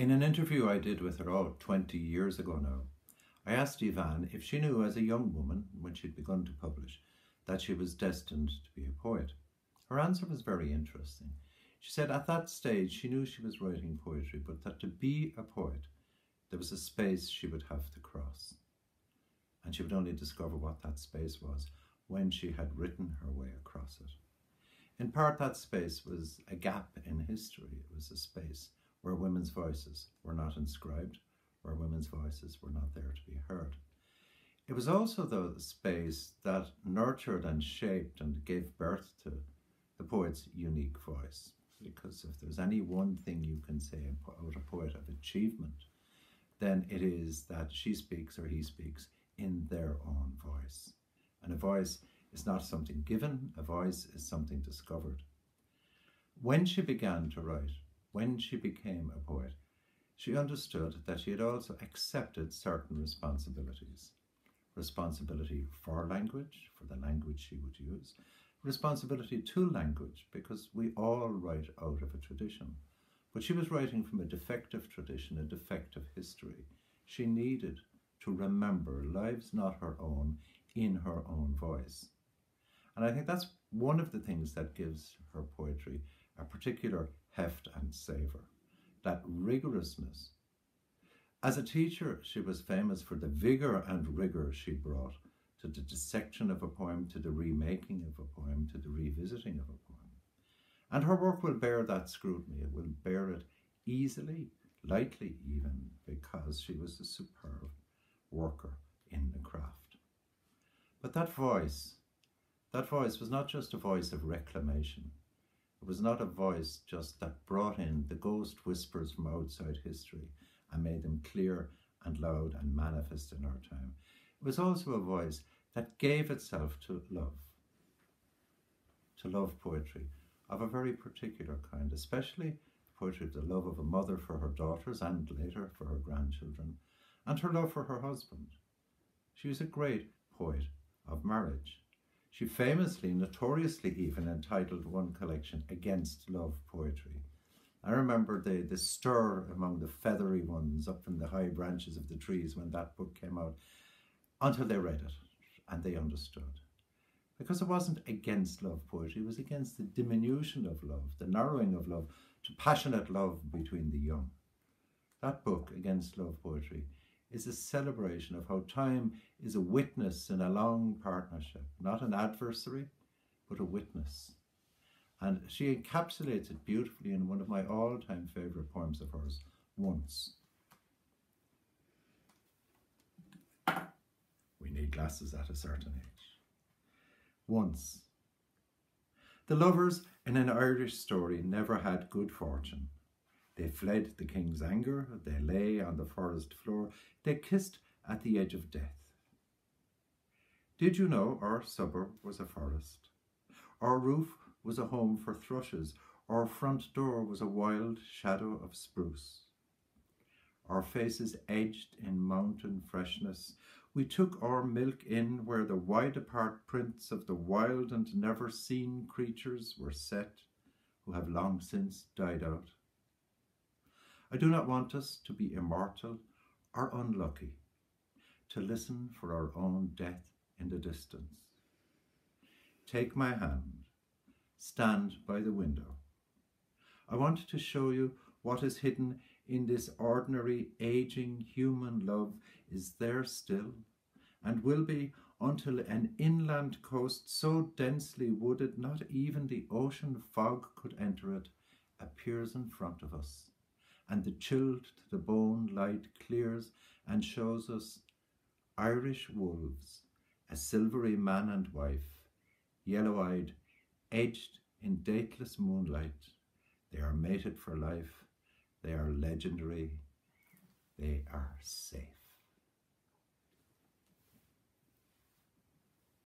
In an interview I did with her, oh, 20 years ago now, I asked Eavan if she knew as a young woman, when she'd begun to publish, that she was destined to be a poet. Her answer was very interesting. She said at that stage she knew she was writing poetry, but that to be a poet, there was a space she would have to cross. And she would only discover what that space was when she had written her way across it. In part, that space was a gap in history. It was a space where women's voices were not inscribed, where women's voices were not there to be heard. It was also, the space that nurtured and shaped and gave birth to the poet's unique voice. Because if there's any one thing you can say about a poet of achievement, then it is that she speaks or he speaks in their own voice. And a voice is not something given, a voice is something discovered. When she began to write, when she became a poet, she understood that she had also accepted certain responsibilities. Responsibility for language, for the language she would use, responsibility to language, because we all write out of a tradition. But she was writing from a defective tradition, a defective history. She needed to remember lives not her own in her own voice. And I think that's one of the things that gives her poetry a particular heft and savour, that rigorousness. As a teacher, she was famous for the vigour and rigour she brought to the dissection of a poem, to the remaking of a poem, to the revisiting of a poem. And her work will bear that scrutiny. It will bear it easily, lightly even, because she was a superb worker in the craft. But that voice, that voice was not just a voice of reclamation. It was not a voice just that brought in the ghost whispers from outside history and made them clear and loud and manifest in our time. It was also a voice that gave itself to love, to love poetry of a very particular kind, especially poetry of the love of a mother for her daughters and later for her grandchildren, and her love for her husband. She was a great poet of marriage. She famously, notoriously even, entitled one collection Against Love Poetry. I remember the, the stir among the feathery ones up in the high branches of the trees when that book came out, until they read it and they understood. Because it wasn't against love poetry, it was against the diminution of love, the narrowing of love to passionate love between the young. That book, Against Love Poetry, is a celebration of how time is a witness in a long partnership, not an adversary, but a witness. And she encapsulates it beautifully in one of my all time favourite poems of hers, Once. We need glasses at a certain age. Once. The lovers in an Irish story never had good fortune. They fled the king's anger, they lay on the forest floor, they kissed at the edge of death. Did you know our suburb was a forest? Our roof was a home for thrushes, our front door was a wild shadow of spruce. Our faces edged in mountain freshness, we took our milk in where the wide apart prints of the wild and never seen creatures were set, who have long since died out. I do not want us to be immortal or unlucky, to listen for our own death in the distance. Take my hand, stand by the window. I want to show you what is hidden in this ordinary, aging human love is there still, and will be until an inland coast so densely wooded not even the ocean fog could enter it, appears in front of us, and the chilled to the bone light clears and shows us Irish wolves, a silvery man and wife, yellow-eyed, edged in dateless moonlight. They are mated for life, they are legendary. They are safe.